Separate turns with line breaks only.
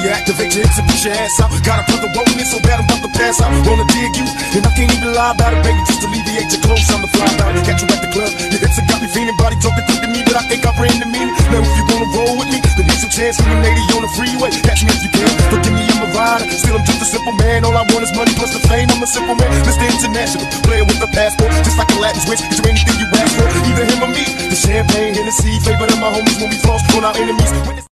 You Activate your hips and push your ass out. Got a brother wanting it so bad I'm about to pass out. Wanna dig you, and I can't even lie about it, baby. Just alleviate your clothes, I'm the fly about it. Catch you at the club, your hips have got me feeling. Body talking to me, but I think I ran the meaning. Now if you wanna roll with me, then here's a chance for a lady on the freeway. Catch me if you can. Forgive me, in my a. Still, I'm just a simple man. All I want is money plus the fame. I'm a simple man, Mr. International, player with a passport, just like a Latin switch. Get you anything you ask for, either him or me. The champagne, Hennessy, favorite of my homies when we floss on our enemies.